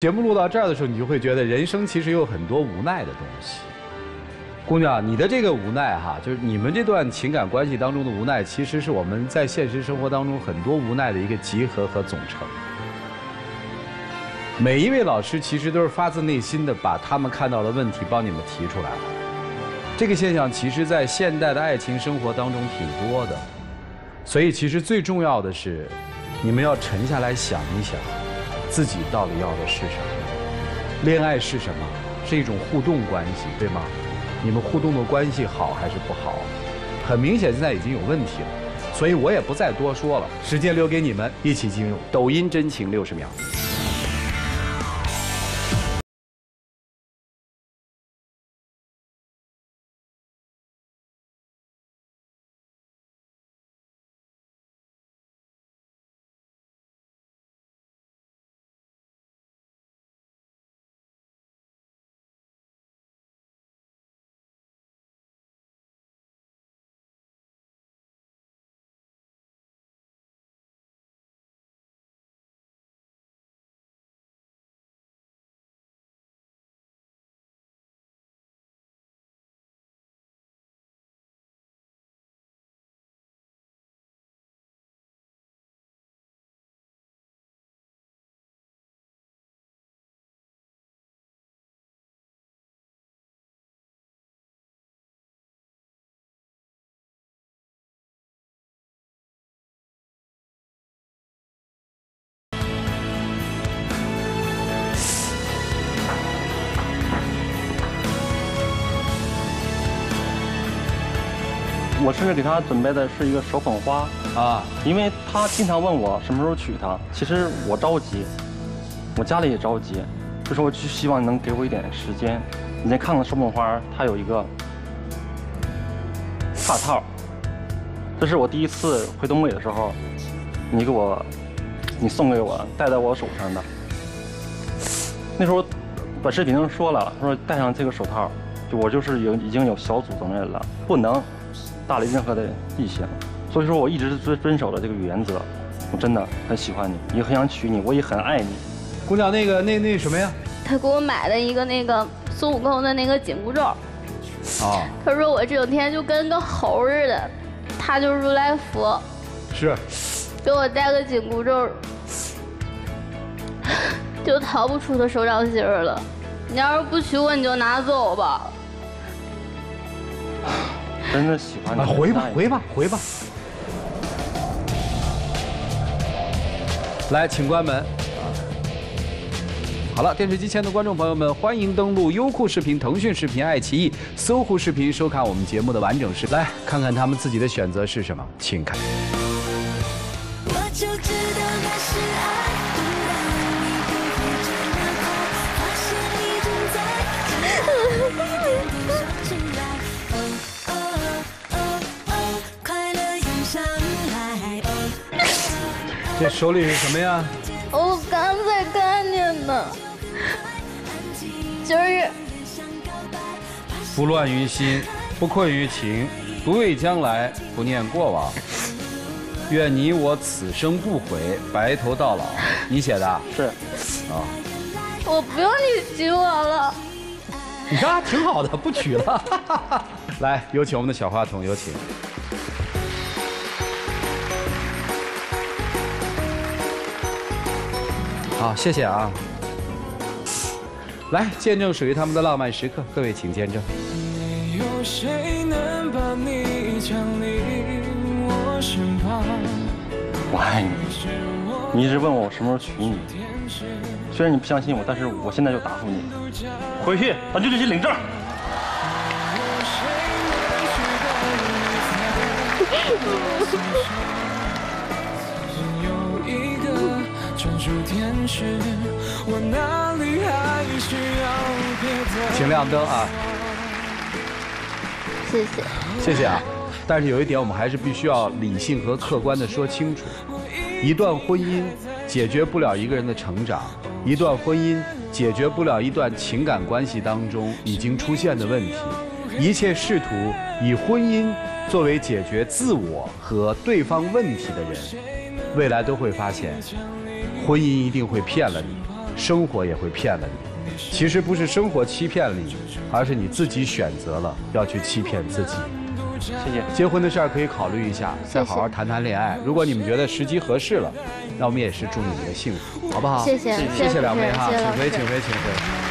节目录到这儿的时候，你就会觉得人生其实有很多无奈的东西。姑娘，你的这个无奈哈，就是你们这段情感关系当中的无奈，其实是我们在现实生活当中很多无奈的一个集合和总成。每一位老师其实都是发自内心的把他们看到的问题帮你们提出来了。这个现象其实，在现代的爱情生活当中挺多的，所以其实最重要的是，你们要沉下来想一想。自己到底要的是什么？恋爱是什么？是一种互动关系，对吗？你们互动的关系好还是不好？很明显，现在已经有问题了，所以我也不再多说了。时间留给你们，一起进入抖音真情六十秒。我甚至给他准备的是一个手捧花啊，因为他经常问我什么时候娶她。其实我着急，我家里也着急，就是我就希望能给我一点时间。你再看看手捧花，它有一个发套，这是我第一次回东北的时候，你给我，你送给我戴在我手上的。那时候短视频上说了，说戴上这个手套，就我就是有已经有小祖宗人了，不能。大了任何的异性，所以说我一直遵遵守了这个原则。我真的很喜欢你，也很想娶你，我也很爱你。姑娘，那个那那什么呀？他给我买了一个那个孙悟空的那个紧箍咒。啊。他说我这两天就跟个猴似的，他就是如来佛。是。给我戴个紧箍咒，就逃不出他手掌心了。你要是不娶我，你就拿走吧。真的喜欢你，回吧，回吧，回吧。来，请关门。好了，电视机前的观众朋友们，欢迎登录优酷视频、腾讯视频、爱奇艺、搜狐视频，收看我们节目的完整视频。来看看他们自己的选择是什么，请看。这手里是什么呀？我刚才看见的，就是不乱于心，不困于情，不畏将来，不念过往，愿你我此生不悔，白头到老。你写的？是。啊。我不用你娶我了。你看，挺好的，不娶了。来，有请我们的小话筒，有请。好，谢谢啊！来见证属于他们的浪漫时刻，各位请见证。我爱你，你一直问我我什么时候娶你，虽然你不相信我，但是我现在就答复你，回去把舅舅去领证。请亮灯啊！谢谢，谢谢啊！但是有一点，我们还是必须要理性和客观的说清楚：一段婚姻解决不了一个人的成长，一段婚姻解决不了一段情感关系当中已经出现的问题。一切试图以婚姻作为解决自我和对方问题的人，未来都会发现。婚姻一定会骗了你，生活也会骗了你。其实不是生活欺骗了你，而是你自己选择了要去欺骗自己。谢谢。结婚的事儿可以考虑一下，再好好谈谈恋爱。如果你们觉得时机合适了，那我们也是祝你们的幸福，好不好？谢谢，谢谢两位哈，请回，请回，请回。